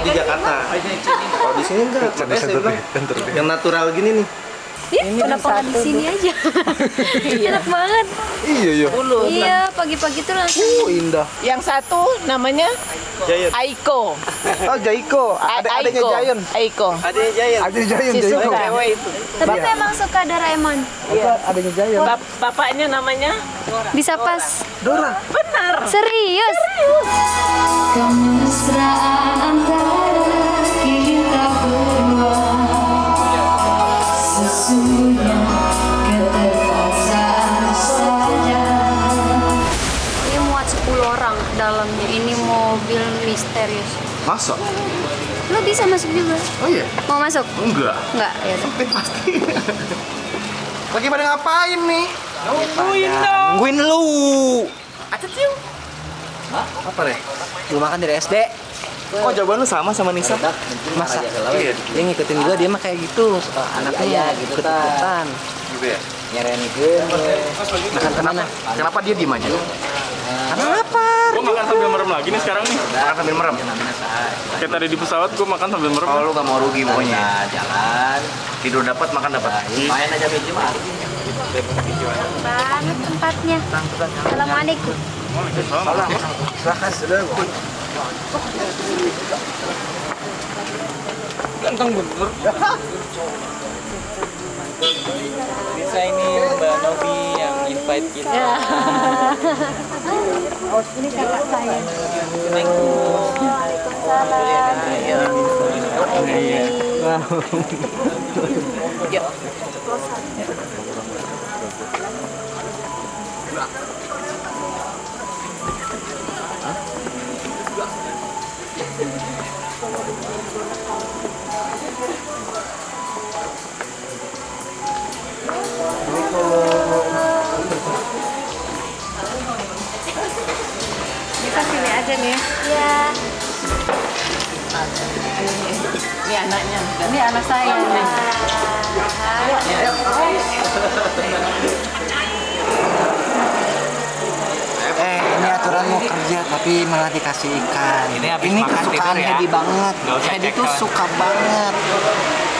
Oh di Jakarta. Oh di sini enggak. Makanya saya bilang yang natural gini nih. Ih, kenapa nggak di sini aja? Enak banget. Iya iya. Ulu. Iya, pagi-pagi tuh langsung. Oh indah. Yang satu namanya Giant. Aiko. Oh Jaiko. Ada adanya. Giant. Aiko. Adanya Giant. Adanya Giant. Si Jaiko. suka cewek itu. Tapi memang suka Doraemon. Adanya Giant. Bap- bapaknya namanya Bisa pas. Dora. benar. Serius? Kemesraan dalamnya. Ini mobil misterius. Masa? Lo bisa masuk juga. Oh iya. Mau masuk? Enggak. Enggak, ya. Sempit pasti. Lagi pada ngapain nih? Nungguin dong. Nungguin lu. Acet yuk. Apa deh? Belum makan dari SD. Kok jawaban lu sama sama Nisa? Masa? Iya. Dia ngikutin gua, dia mah kayak gitu. Suka anaknya gitu ikutan. Gitu ya. Nyerain gue. Makan ke mana? Kenapa dia diem aja? Karena lapar. Gue makan sambil merem lagi nih sekarang nih. Makan sambil merem. Kayak tadi di pesawat gue makan sambil merem. Oh lu gak mau rugi pokoknya. Jalan. Tidur dapat makan dapat. Main aja pinjam Banget tempatnya. Assalamualaikum. Silahkan sudah. Ganteng bener. Bisa ini Mbak Novi yang invite kita. Ini kakak saya. Kita Ini anaknya. ini anak saya. Eh, ini aturan mau kerja tapi malah dikasih ikan. Ini habis ini makan kesukaan tidur ya. Hedi banget. Hedi tuh suka banget.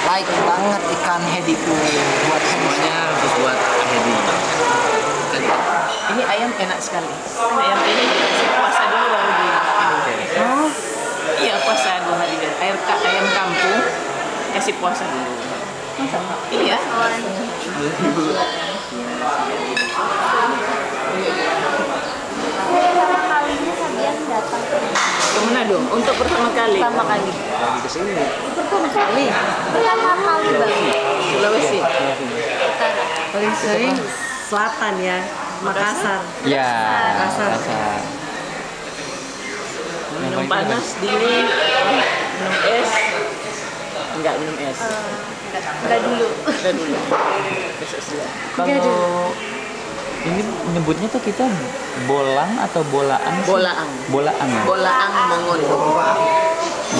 Like banget ikan Hedi tuh buat semuanya harus buat Hedi. Ini ayam enak sekali. Ayam ini dikasih puasa dulu baru di. Oh. Iya puasa dua hari dan air ka- ayam kampung kasih puasa dulu. Iya. Pertama kalinya Sabian datang ke Ke Manado untuk pertama kali. pertama kali. Lagi ke sini. Pertama kali. Pertama kali bang. Sulawesi. paling sering selatan ya Makassar Ya. Makassar. Minum panas, dingin, minum es. Enggak minum es. Dulu. Udah dulu. Besok siang. Kalau ini nyebutnya tuh kita bolang atau bolaan? sih? Bolaang. Bolaang ya? Bolaang Mongondo.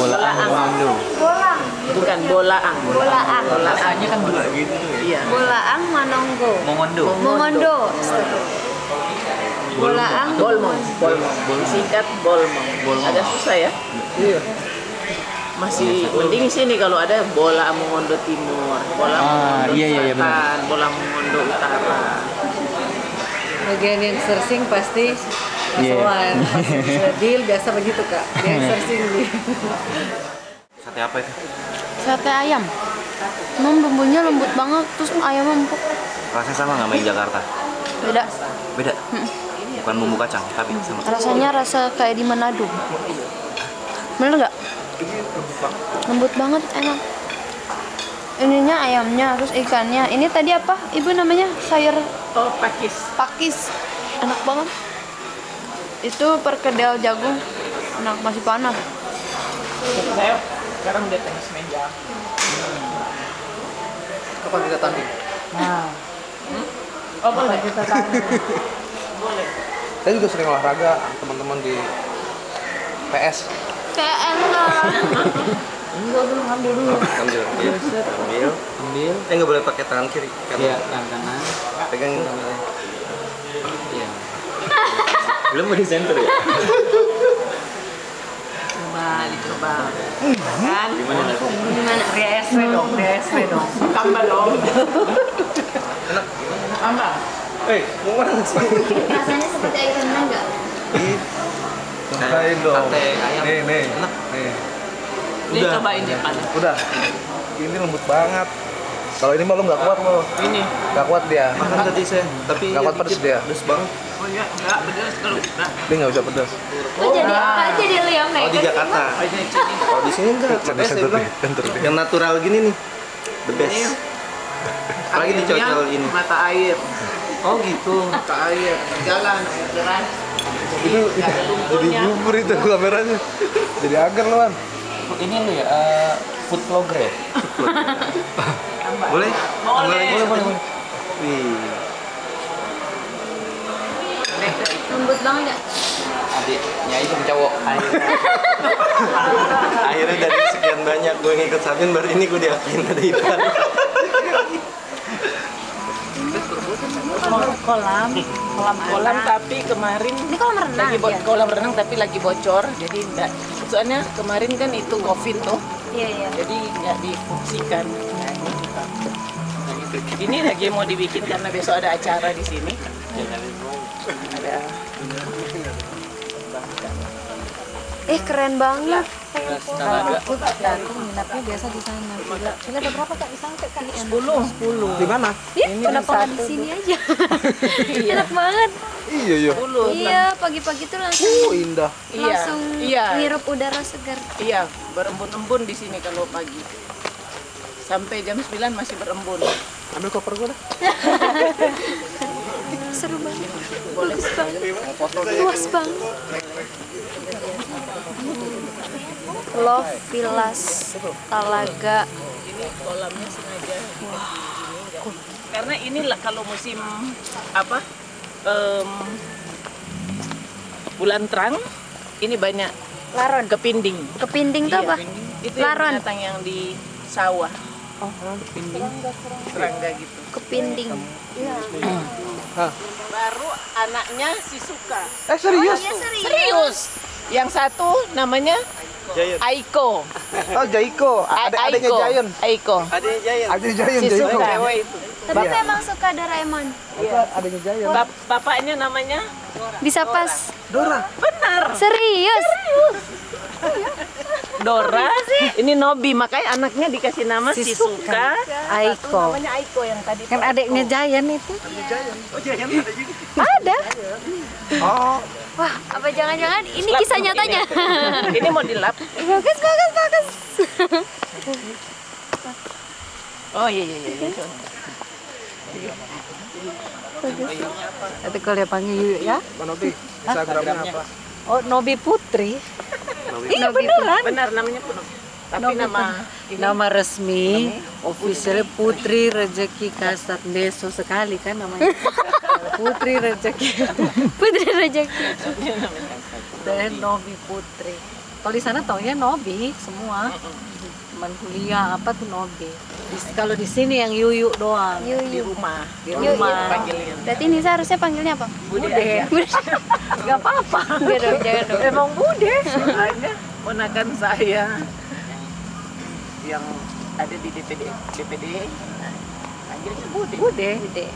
Bolaang Mongondo. Bolang. Bukan bolaang. Bolaang. Rasanya kan juga gitu ya. Iya. Bolaang Manonggo. Mongondo. Mongondo. Bolaang. Bolmong. Bolmong. Singkat Bolmong. Agak susah ya. Iya. Masih mending sini kalau ada bola Mongondo Timur, bola Ah, Mongondo iya, iya, iya, benar. Selatan, bola Mongondo Utara. bagian yang searching pasti Iya. Pasuruan yeah. deal biasa begitu kak dia yang searching di Sate apa itu? Sate ayam. Emang bumbunya lembut banget, terus ayamnya empuk. Rasanya sama nggak main Jakarta? Beda. Beda. Bukan bumbu kacang, tapi sama. Rasanya rasa kayak di Manado. Bener nggak? Lembut banget, enak. Ininya ayamnya, terus ikannya. Ini tadi apa? Ibu namanya sayur Oh, pakis. pakis. Enak banget. Itu perkedel jagung. Enak, masih panas. Saya sekarang udah tenis meja. Kapan kita tanding? Oh, boleh. kita tanya Saya juga sering olahraga teman-teman di PS. Kayak enak. Ambil. Iya. Ambil. Ambil. Eh nggak boleh pakai tangan kiri. Iya, tangan kanan. Pegang ini. Iya. Belum mau di center ya? Coba dicoba. Kan? Gimana? DSW dong, DSW dong. Tambah dong. Tambah. Eh, mau mana sih? Rasanya seperti air renang nggak? Dong. Sate ayam. Nih, nih. Nih. Nih Udah. cobain dia panas. Udah. Ini lembut banget. Kalau ini mah lo nggak kuat lo. Ini. Nggak kuat dia. Makan tadi saya, tapi nggak kuat pedes dia. Pedes banget. Oh iya, enggak pedas kalau enggak. Dia nggak bisa pedes. Kok jadi apa? Jadi Liam Oh di Jakarta. Oh, ini di sini enggak. Bilang yang natural gini nih, the best. Apalagi dicocol ini. Mata air. Oh gitu. Mata air. Jalan air deras. Itu jadi bubur itu kameranya. Jadi agar loan. Ini lu ya, eh, food vlogger ya? Boleh? Boleh. Boleh, boleh, boleh. Wih. Lembut banget nggak? Adiknya itu cowok. Akhirnya dari sekian banyak gue ngikut Samin baru ini gue diakuin ada ikan. Kolam, kolam, Kolam tapi kemarin Ini kolam renang. lagi bo- kolam renang tapi lagi bocor jadi enggak soalnya kemarin kan itu covid tuh Iya iya. jadi nggak difungsikan Nah, ini lagi mau dibikin karena besok ada acara di sini ada Eh keren banget. Biasa di sana. Ada berapa kak kak? sepuluh sepuluh Di mana? Ih, kenapa nggak di sini aja? Enak banget. Iya, iya. Iya, pagi-pagi tuh langsung Oh, indah. iya langsung iya ngirup udara segar. iya berembun-embun di sini kalau pagi sampai jam 9 masih berembun Ambil koper gue dah. Seru banget. Bagus banget. Luas banget. Love Villas Talaga. ini kolamnya sengaja karena inilah kalau musim apa em, bulan terang ini banyak Laron. kepinding Kepinding tuh Iya, apa? itu yang Laron. binatang yang di sawah oh kepinding serangga gitu Kepinding. baru anaknya si suka Eh, serius? serius yang satu namanya Aiko Oh, Jaiko. Ada adanya Aiko Giant. Aiko Adanya Giant. Adanya Giant, si Jaiko. cewek itu Tapi memang suka Doraemon. Adanya Giant. Bap- bapaknya namanya Bisa pas. Dora. benar Serius? Dora ini Nobi makanya anaknya dikasih nama si, Suka Aiko. namanya Aiko yang tadi Kan adiknya Jayan itu. Ada. Oh, Wah, apa jangan-jangan ini kisah nyatanya? ini mau dilap bagus, bagus, bagus. oh iya iya iya Nanti kalau dia panggil Yuyu ya. Nobi. Instagramnya apa? Oh, Nobi Putri. Iya beneran. benar namanya pun tapi nama Nama resmi, official Putri Rezeki Kasat Deso sekali kan namanya. Putri Rezeki. Putri rezeki. Dan Nobi Putri. Kalau di sana taunya Nobi semua. Teman kuliah apa tuh Nobi. Di- kalau di sini yang Yuyu doang. di Yuyu. rumah Di Yuyu. rumah. panggilnya Berarti Nisa harusnya panggilnya apa? Bude aja. Gak apa-apa. Enggak dong, jangan dong. Emang Bude. Makanya ponakan saya yang ada di DPD DPD panggilnya Bude Bude. Bude.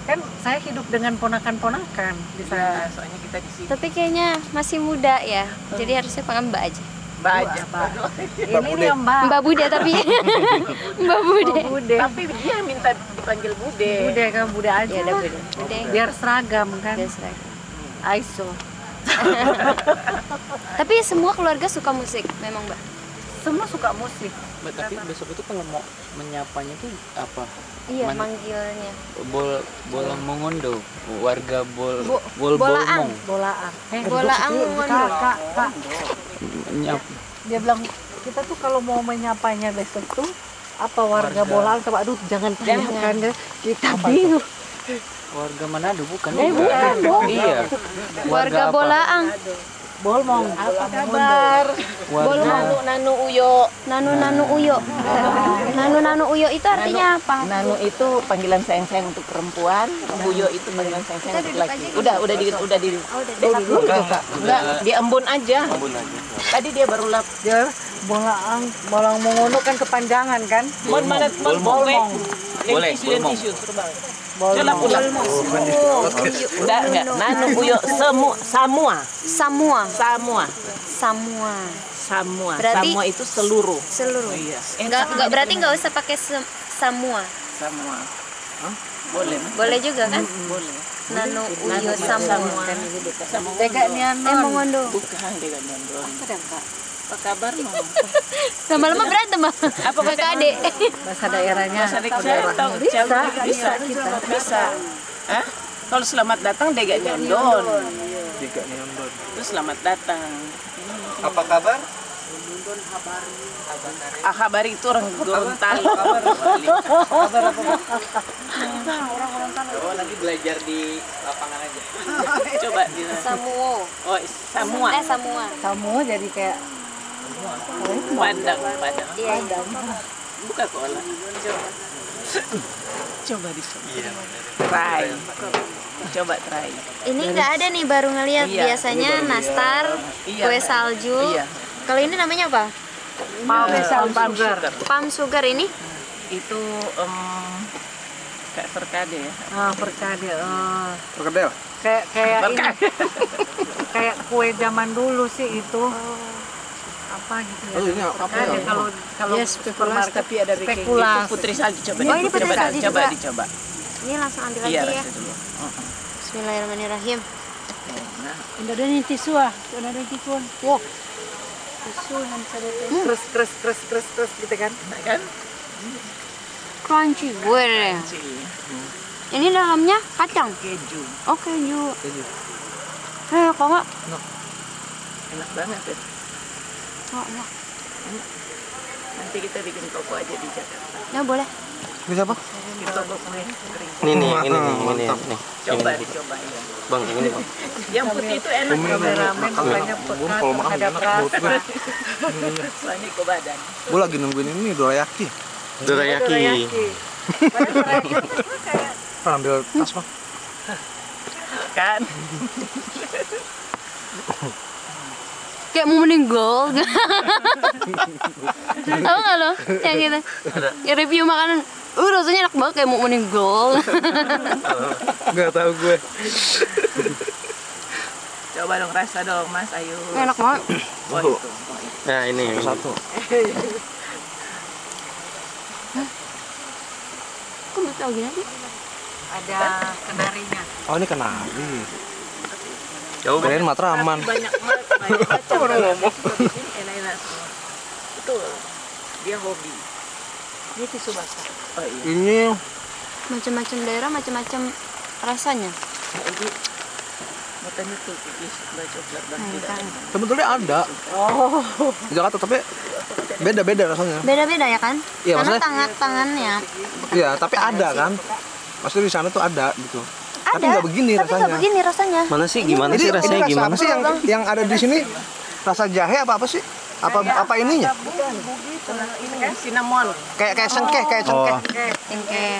Kan saya hidup dengan ponakan-ponakan di Nah, sana. soalnya kita di sini Tapi kayaknya masih muda ya. Jadi harusnya panggil Mbak aja. Mbak aja Ini dia Mbak. Mbak Bude tapi. Mbak Bude. Bude. tapi dia minta dipanggil Bude Bude kan Bude aja. Ya Bude. Bude. Biar seragam kan. Udah seragam. Aiso. Tapi semua keluarga suka musik, memang Mbak. Semua suka musik. Mbak, tapi besok itu kalau mau menyapanya tuh apa? Iya, Man- manggilnya. Bol bola mengondo, warga bol Bo- bol bolaang. bolmong. Bolaan. Eh, Bolaang duduk, Ngondo. Kak, kak. Nyap. Dia bilang kita tuh kalau mau menyapanya besok tuh apa warga bolaan coba aduh jangan tanyakan deh kita bingung Warga Manado bukan? Eh, bukan. Iya. Warga apa? Bolmong apa kabar warga Nanu nanu uyo. Nanu Nanu Uyo. Nanu Nanu Uyo itu artinya apa? Nanu itu panggilan sayang-sayang untuk perempuan, Uyo itu panggilan sayang-sayang untuk laki. Udah, udah di udah di Enggak, dia embun aja. Tadi dia baru lap. Dia bolang bolang mengono kan kepanjangan kan? Mon mana mon bolong. Boleh, tisu Coba pulang. Enggak, enggak. Nanu uyo semu samua. Samua. Samua. Samua. Samua. Berarti- Samua itu seluruh. Seluruh. Iya. Enggak enggak berarti enggak usah pakai se- Samua. Samua. Hah? Boleh. Boleh juga kan? Boleh. Nanu Uyo Samua. Samua. Dega nian Eh Mongondo. Bukan dia kan Nandron. Apa kabar no? Lama-lama berantem. Apa kakak adik? bahasa daerahnya. Masa saya tahu bisa, bisa, kita bisa. Hah? Kalau selamat datang dega nyondon. Tiga nyondon. Itu selamat datang. Apa kabar? Ah kabar itu orang Gorontalo. Oh, lagi belajar di lapangan aja. Coba di Samuo. Oh, Samua. Eh Samua. Kamu jadi kayak Padang, Padang. Iya. Buka kola. Coba. Coba dicoba. Try. Coba try. Ini nggak ada nih baru ngeliat Iya, biasanya nastar, Iya. kue salju. Iya. Kalau ini namanya apa? Palm, palm sugar. Palm sugar ini? Itu em, kayak perkade ya. ah perkade. Oh. Perkedel. Kayak kayak ini. kayak kue zaman dulu sih itu. Apa gitu ya? Oh, ini apa Perkade ya? kalau kalau Ya, spekulas tapi ada bikin Spekulas. gitu. Putri salju coba. Oh, ini putri coba, salju coba juga. dicoba. Ini langsung ambil Iya, lagi ya. rasa dulu. Bismillahirrahmanirrahim. Nah, ada nih tisu ah, ada nih tisu. Wow. Tisu yang saya Kres kres kres kres kres gitu kan. nah kan? Crunchy gue deh. Ini dalamnya kacang. keju. Oh keju. Eh kok nggak? Enak banget ya. Oh. Nanti kita bikin toko aja di Jakarta. Ya boleh. Ini siapa? Bikin toko kue kering. Ini nih, ini nih, ini nih. Coba dicoba ya. Bang, yang ini bang. Yang putih itu enak. Ramen banyak Kalau makan enak mulut gue. Soalnya ke badan. Gue lagi nungguin ini dorayaki. Dorayaki. Pak ambil tas bang. Kan? Kayak mau meninggal. Tahu nggak lo? Yang gitu. Ya review makanan. Uh rasanya enak banget kayak mau meninggal. Gak tahu gue. Coba dong rasa dong Mas Ayu. enak banget. Oh, itu. Nah ini satu. Kok bisa gini sih? Ada kenarinya. Oh ini kenari. Jauh Kirain matraman. Banyak banget, banyak macam. Orang ngomong. Enak-enak semua. Betul. Dia hobi. Ini tisu basah. Oh iya. Ini Macam-macam daerah, macam-macam rasanya. Jadi makanya tuh cookies sebelah coklat dan tidak kan. sebetulnya ada. Oh. Di Jakarta tapi beda-beda rasanya. Beda-beda ya kan? Iya, Karena maksudnya- tangan tangannya Iya, tapi ada kan. Maksudnya di sana tuh ada gitu. Ada. Tapi nggak begini tapi rasanya. nggak begini rasanya. Mana sih gimana Ini, sih ini rasanya rasa gimana? apa sih yang yang ada di sini? Rasa jahe apa apa sih? Apa apa ininya? ini kan cinnamon. Kayak kayak cengkeh, kayak cengkeh. Oh, Cengkeh.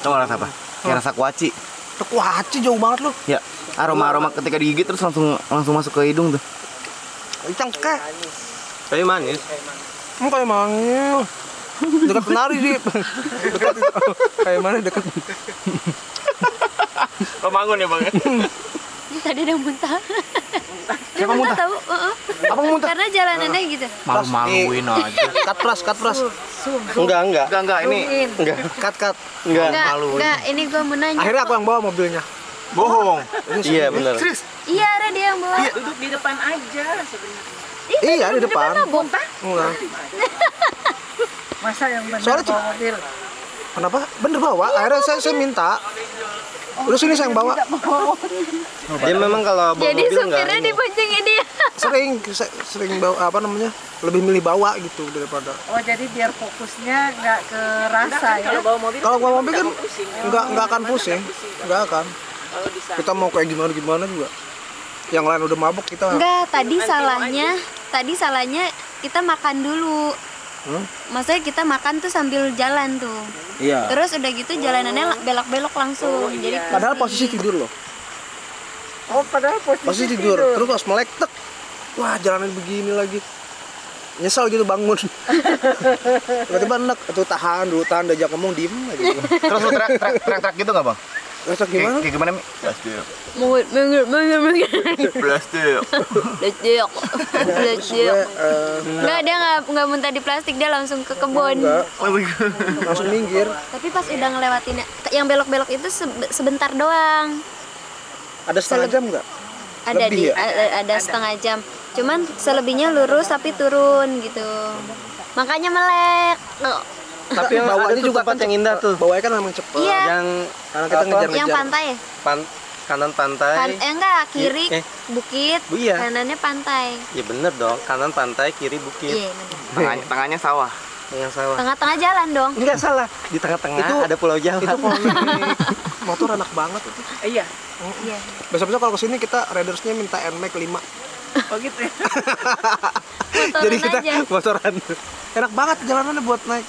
tau nggak rasa apa? Kayak rasa kuaci. Tuh kuaci jauh banget lu. Ya, aroma-aroma ketika digigit terus langsung langsung masuk ke hidung tuh. Cengkeh. Tapi manis. Hmm, kayak manggil. Dekat penari sih. Dekat kayak mana dekat. Romangun ya bang ya? Tadi ada yang muntah. Siapa muntah tahu? Heeh. Apa muntah? Karena jalanannya gitu. Malu-maluin aja. Cut pras, cut pras. Enggak, enggak. Enggak, enggak ini. Enggak. Cut, cut. Enggak. Enggak, maluin. enggak. Ini gua mau nanya. Akhirnya aku yang bawa mobilnya. Bohong. Iya, benar. Serius? Iya, ada dia yang bawa. Duduk di depan aja sebenarnya. Iya, di depan. Enggak. Masa yang benar Soalnya bawa mobil? Kenapa? Bener bawa. Akhirnya saya, saya minta. Terus ini saya yang bawa. Dia memang kalau bawa Jadi mobil enggak. supirnya diboncengin dia. Sering, se- sering bawa apa namanya? Lebih milih bawa gitu daripada. Oh jadi biar fokusnya nggak ke rasa ya? Kalau bawa mobil Kalau bawa mobil kan pusing. enggak enggak akan pusing. Enggak akan. Kalau di sana Kita mau kayak gimana gimana juga. yang lain udah mabuk kita Enggak, tadi salahnya, tadi salahnya kita makan dulu. Hmm? Maksudnya kita makan tuh sambil jalan tuh. Iya. Terus udah gitu jalanannya belok-belok langsung. Jadi Padahal posisi tidur loh. Oh, padahal posisi, Posisi tidur. Terus pas melek tek. Wah, jalanan begini lagi. Nyesel gitu bangun. Tiba-tiba enak, tuh tahan dulu, tahan diajak ngomong diem aja. Terus lu teriak, teriak gitu nggak bang? Terus gimana? Kayak, gimana mi? Plastik. Mungut, mungut, mungut, mungut. Plastik. Lecek. Lecek. Eh, Enggak, dia nggak nggak muntah di plastik, dia langsung ke kebun. enggak. Langsung minggir. Tapi pas udah ngelewatin yang belok-belok itu sebe- sebentar doang. Ada setengah jam nggak? Ada Lebih di ya? a- ada setengah jam. Cuman selebihnya lurus tapi turun gitu. Makanya melek. Tapi yang Bawahnya juga tempat kan yang indah tuh. Bawahnya kan memang cepet. Iya. Yang Karena kita ngejar-ngejar. Yang pantai ya? pan- kanan pantai. Kan, eh enggak, kiri Eh. bukit, Bu, iya. kanannya pantai. Ya bener dong, kanan pantai, kiri bukit. Iya. Tengahnya, tengahnya sawah. Yang sawah. Tengah-tengah jalan dong. Enggak salah, di tengah-tengah Itu- ada pulau Jawa. Itu kalau motor enak banget itu. Iya. Iya. Besok-besok kalau ke sini kita ridersnya minta NMAX 5. Oh gitu ya. Jadi kita aja. motoran. Enak banget jalanannya buat naik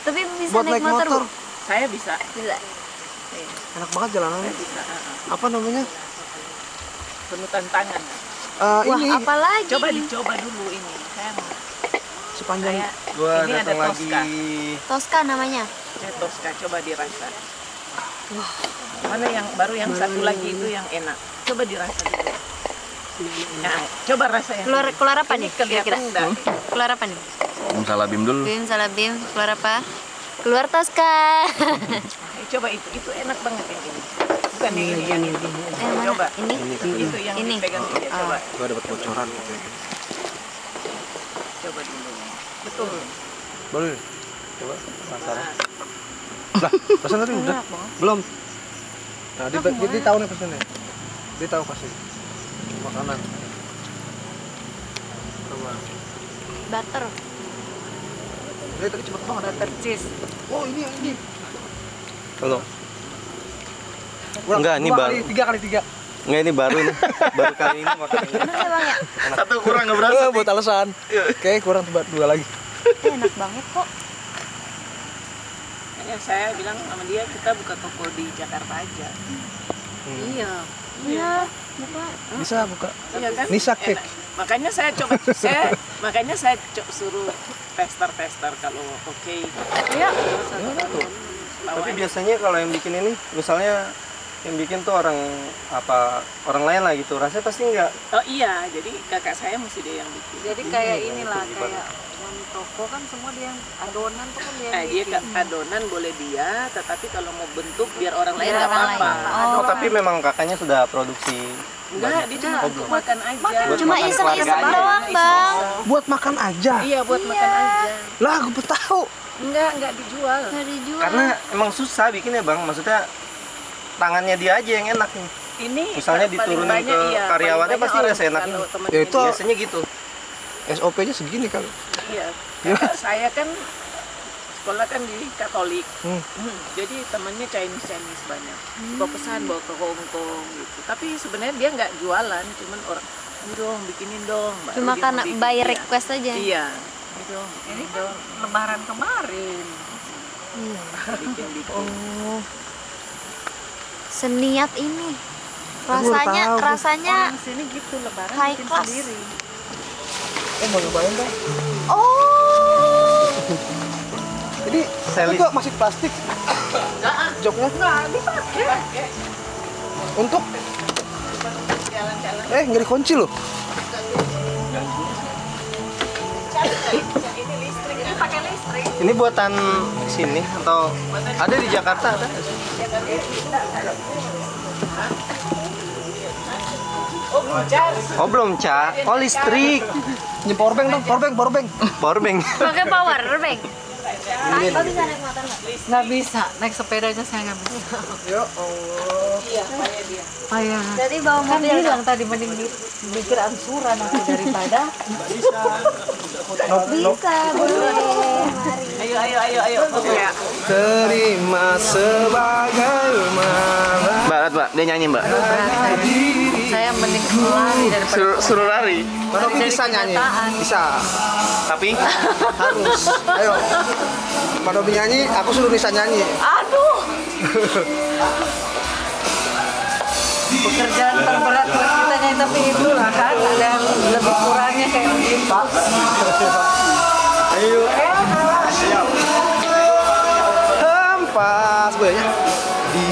Tapi bisa buat naik, naik motor, motor. Bu? Saya bisa. Bisa. Enak banget jalanannya. Bisa. Apa namanya? Penuh tantangan. Eh, Wah, ini apalagi? Coba dicoba dulu ini. Saya mau. sepanjang Saya Gua ini ada datang Tosca. lagi. Tosca namanya. Ya, Tosca coba dirasa. Mana yang baru yang satu lagi itu yang enak. Coba dirasa dulu. Nah, coba rasa yang Keluar keluar apa Ini nih kira-kira? Keluar apa nih? Bim salah bim dulu. Bim, salah Bim. Keluar apa? Keluar Tosca. Eh, coba itu itu enak banget yang ini. Bukan yang ini, yang ini. Eh? Coba. Ini? Itu yang Ini. dipegang dia. Coba, gua dapat bocoran coba dulu. Betul. Boleh. Coba penasaran. Lah, pesan tadi udah. Belum. Nah, dia, dia, dia tahu nih pesannya. Dia tahu pasti. Makanan. Coba. Butter. Dia tadi cepet banget. butter cheese. Oh, ini yang ini. Kurang, Enggak, ini baru. kali, tiga kali tiga. Enggak ini baru nih. baru kali ini makan ini. Enak ya bang ya? Satu kurang nggak berasa. Eh, buat alasan. Oke, kurang tempat dua lagi. Eh, enak banget kok. Ya, saya bilang sama dia kita buka toko di Jakarta aja. Iya. Iya. Buka. Bisa buka. Iya kan? Nisa cake. Enak. Makanya saya coba saya makanya saya co- suruh tester-tester kalau oke. Iya. Tapi biasanya kalau yang bikin ini, misalnya yang bikin tuh orang apa orang lain lah gitu, rasanya pasti enggak. Oh iya, jadi kakak saya mesti dia yang bikin. Jadi kayak inilah kayak toko kan semua dia yang adonan tuh kan dia yang Eh, dia bikin. kan adonan boleh dia, tetapi kalau mau bentuk biar orang lain nggak apa-apa. lain. Oh, tapi memang kakaknya sudah produksi. Enggak, dia cuma untuk makan aja. Buat Cuma makan iseng-iseng doang bang. Buat makan aja. Iya, buat makan aja. Lah, gue tahu. Enggak, enggak dijual. Nggak dijual. Karena emang susah bikinnya bang, maksudnya tangannya dia aja yang enak nih. Ini Misalnya diturunin banyak, ke iya, karyawannya pasti nggak ini. temen Ya itu Biasanya gitu. SOP-nya segini kan. Iya. Kakak saya kan sekolah kan di Katolik. Hmm. Hmm, Jadi temannya Chinese Chinese banyak. Suka pesan bawa ke Hong Kong gitu. Tapi sebenarnya dia nggak jualan, cuman orang "Ini dong bikinin dong. Baru Cuma karena bikin, by iya. request aja. Iya. Ini dong, Ini kan dong. lebaran kemarin. Bikin-bikin. Oh. Seniat ini. Rasanya rasanya Orang sini gitu lebaran high bikin class. sendiri. Oh, mau nyobain dong. Oh. Jadi, Seli. itu masih plastik. Joknya? Enggak, Pakai Untuk eh nggak dikunci loh. Ini listrik, ini pakai listrik. Ini buatan sini atau ada di Jakarta ada? nggak sih? Oh. Oh belum cak. Oh listrik. Ini powerbank dong, powerbank, powerbank. Powerbank. Pakai power bank. Kau bisa naik motor nggak? Nggak bisa, naik sepedanya saya nggak bisa. Ya Allah. Iya, payah dia. Payah. Berarti bawa Kan mobil bilang tadi mending di- mikir angsuran aku daripada Bisa, boleh. Mari. Ayo, ayo, ayo, ayo. Ya. Terima sebagaimana Mbak, lihat, Mbak, dia nyanyi, Mbak. Saya mending lari daripada Suruh, suruh lari. Pak Novi bisa nyanyi? Bisa. Tapi Harus. Ayo. Pak Novi nyanyi, aku suruh Nisa nyanyi. Aduh. Pekerjaan terberat buat kita nyanyi tapi itulah kan ada yang lebih kurangnya kayak begitu. Ayo. Siap. Hempas. Boleh ya? Di